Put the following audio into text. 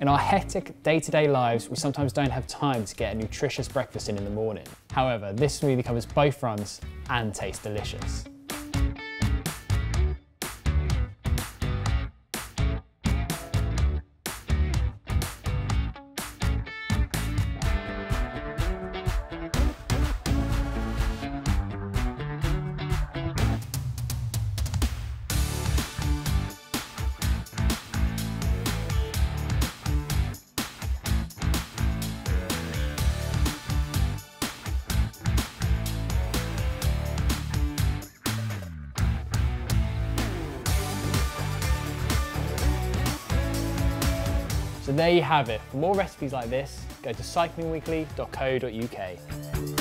In our hectic day-to-day lives, we sometimes don't have time to get a nutritious breakfast in in the morning. However, this smoothie covers both fronts and tastes delicious. So there you have it. For more recipes like this, go to cyclingweekly.co.uk.